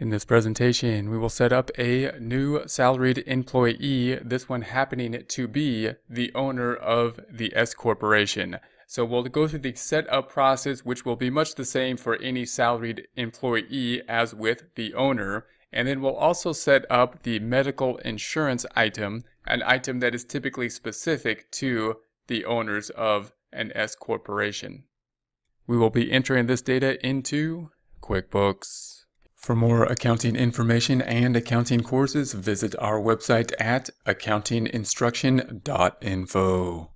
In this presentation, we will set up a new salaried employee, this one happening to be the owner of the S Corporation. So we'll go through the setup process, which will be much the same for any salaried employee as with the owner. And then we'll also set up the medical insurance item, an item that is typically specific to the owners of an S corporation. We will be entering this data into QuickBooks. For more accounting information and accounting courses, visit our website at accountinginstruction.info.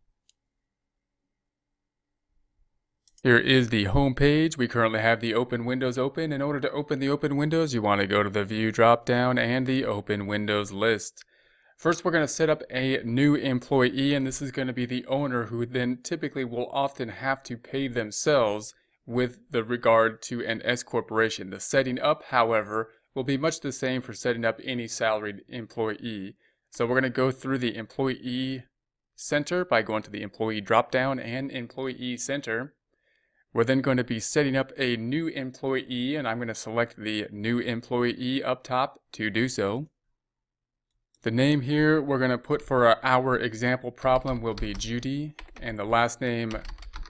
Here is the home page. We currently have the open windows open. In order to open the open windows, you want to go to the view drop down and the open windows list. First, we're going to set up a new employee, and this is going to be the owner who then typically will often have to pay themselves with the regard to an S corporation. The setting up, however, will be much the same for setting up any salaried employee. So we're going to go through the employee center by going to the employee dropdown and employee center. We're then going to be setting up a new employee and I'm going to select the new employee up top to do so. The name here we're going to put for our, our example problem will be Judy and the last name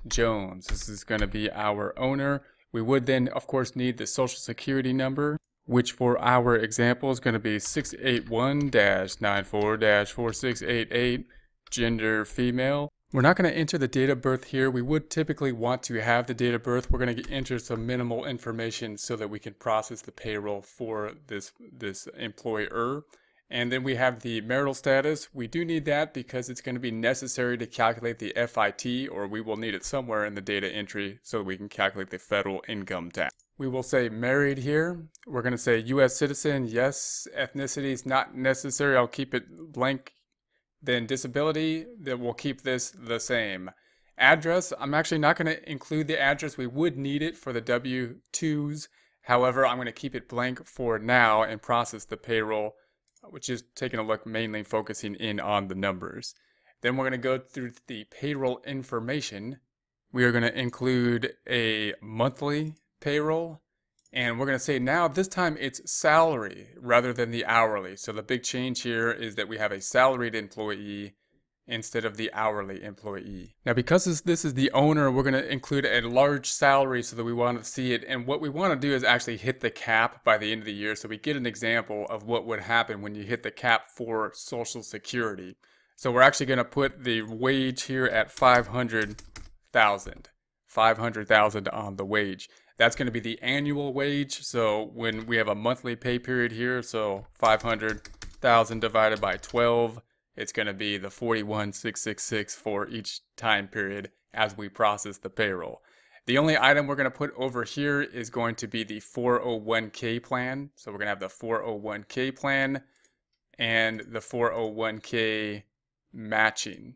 Jones. This is going to be our owner. We would then, of course, need the social security number, which for our example is going to be 681-94-4688, gender female. We're not going to enter the date of birth here. We would typically want to have the date of birth. We're going to enter some minimal information so that we can process the payroll for this, this employer. And then we have the marital status. We do need that because it's going to be necessary to calculate the FIT, or we will need it somewhere in the data entry so we can calculate the federal income tax. We will say married here. We're going to say U.S. citizen. Yes, ethnicity is not necessary. I'll keep it blank. Then disability, then we'll keep this the same. Address, I'm actually not going to include the address. We would need it for the W-2s. However, I'm going to keep it blank for now and process the payroll which is taking a look mainly focusing in on the numbers. Then we're going to go through the payroll information. We are going to include a monthly payroll. And we're going to say now this time it's salary rather than the hourly. So the big change here is that we have a salaried employee instead of the hourly employee. Now because this is the owner, we're going to include a large salary so that we want to see it. And what we want to do is actually hit the cap by the end of the year so we get an example of what would happen when you hit the cap for Social Security. So we're actually going to put the wage here at 500,000. 500,000 on the wage. That's going to be the annual wage. So when we have a monthly pay period here, so 500,000 divided by 12, it's going to be the 41666 for each time period as we process the payroll. The only item we're going to put over here is going to be the 401k plan. So we're going to have the 401k plan and the 401k matching.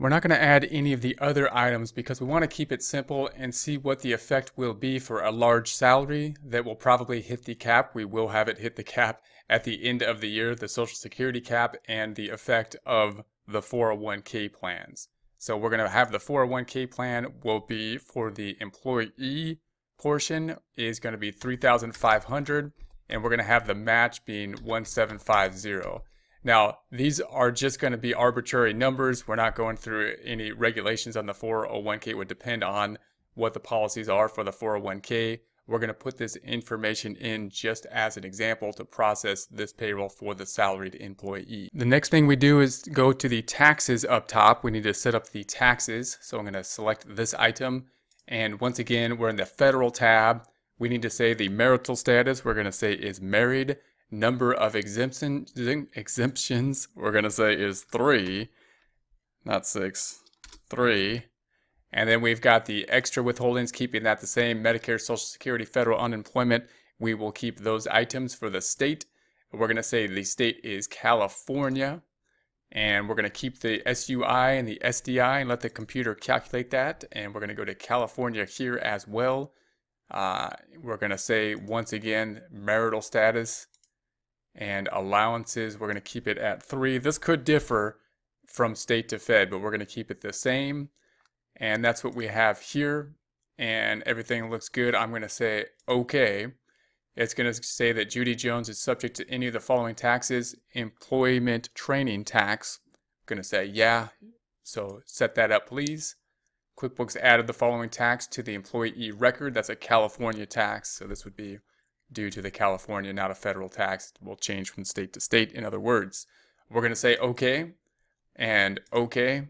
We're not going to add any of the other items because we want to keep it simple and see what the effect will be for a large salary that will probably hit the cap. We will have it hit the cap at the end of the year, the Social Security cap and the effect of the 401k plans. So we're going to have the 401k plan will be for the employee portion is going to be 3500 and we're going to have the match being 1750. Now, these are just going to be arbitrary numbers. We're not going through any regulations on the 401k. It would depend on what the policies are for the 401k. We're going to put this information in just as an example to process this payroll for the salaried employee. The next thing we do is go to the taxes up top. We need to set up the taxes. So I'm going to select this item. And once again, we're in the federal tab. We need to say the marital status. We're going to say is married number of exemption, exemptions, we're going to say is three, not six, three. And then we've got the extra withholdings, keeping that the same. Medicare, Social Security, federal unemployment, we will keep those items for the state. We're going to say the state is California. And we're going to keep the SUI and the SDI and let the computer calculate that. And we're going to go to California here as well. Uh, we're going to say, once again, marital status and allowances, we're going to keep it at three. This could differ from state to fed, but we're going to keep it the same. And that's what we have here. And everything looks good. I'm going to say okay. it's going to say that Judy Jones is subject to any of the following taxes. Employment training tax. I'm going to say yeah. So set that up, please. QuickBooks added the following tax to the employee record. That's a California tax. So this would be due to the California, not a federal tax. Will change from state to state. In other words, we're going to say okay and okay.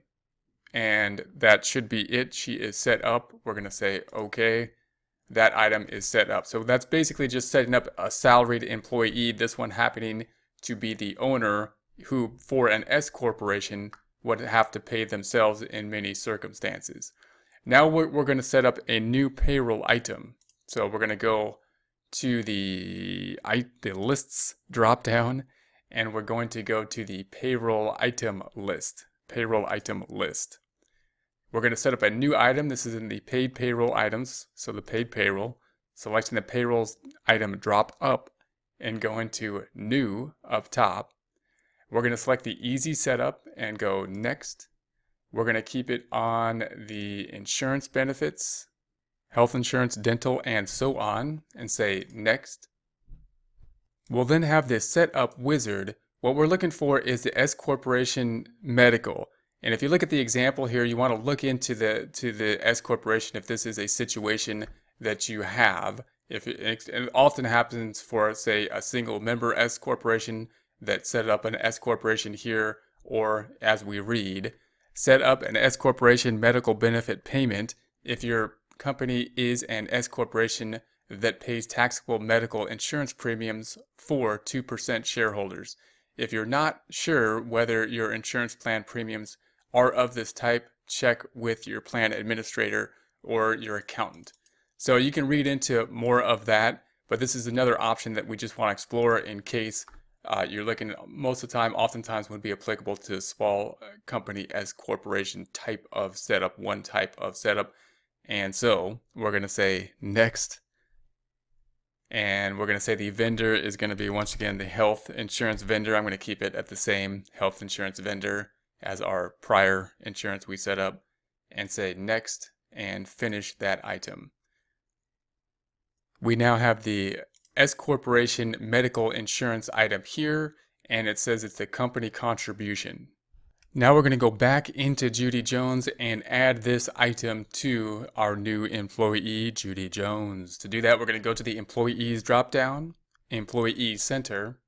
And that should be it. She is set up. We're going to say okay that item is set up. So that's basically just setting up a salaried employee, this one happening to be the owner who for an S corporation would have to pay themselves in many circumstances. Now we're, we're going to set up a new payroll item. So we're going to go to the, I, the lists drop down and we're going to go to the payroll item list, payroll item list. We're going to set up a new item. This is in the paid payroll items. So the paid payroll, selecting the payrolls item drop up and go into new up top. We're going to select the easy setup and go next. We're going to keep it on the insurance benefits, health insurance, dental, and so on, and say next. We'll then have this setup wizard. What we're looking for is the S Corporation Medical. And if you look at the example here, you want to look into the to the S corporation if this is a situation that you have. If it, it often happens for say a single member S corporation that set up an S corporation here, or as we read, set up an S corporation medical benefit payment if your company is an S corporation that pays taxable medical insurance premiums for 2% shareholders. If you're not sure whether your insurance plan premiums are of this type, check with your plan administrator or your accountant. So you can read into more of that, but this is another option that we just want to explore in case uh, you're looking, most of the time, oftentimes would be applicable to small uh, company S corporation type of setup, one type of setup. And so we're going to say next. And we're going to say the vendor is going to be, once again, the health insurance vendor. I'm going to keep it at the same health insurance vendor as our prior insurance we set up and say next and finish that item. We now have the S Corporation medical insurance item here and it says it's the company contribution. Now we're going to go back into Judy Jones and add this item to our new employee, Judy Jones. To do that, we're going to go to the Employees dropdown, Employee Center,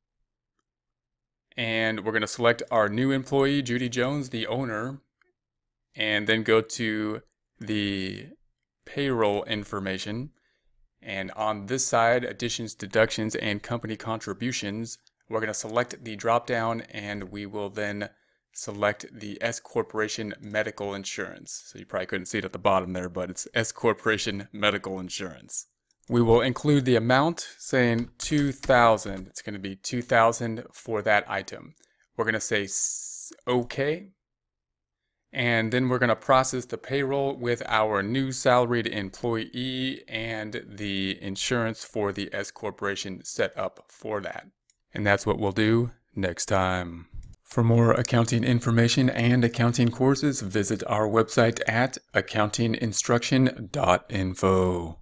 and we're going to select our new employee, Judy Jones, the owner, and then go to the payroll information. And on this side, additions, deductions, and company contributions, we're going to select the drop down and we will then select the S Corporation Medical Insurance. So you probably couldn't see it at the bottom there, but it's S Corporation Medical Insurance. We will include the amount saying 2000. It's going to be 2000 for that item. We're going to say OK. And then we're going to process the payroll with our new salaried employee and the insurance for the S Corporation set up for that. And that's what we'll do next time. For more accounting information and accounting courses, visit our website at accountinginstruction.info.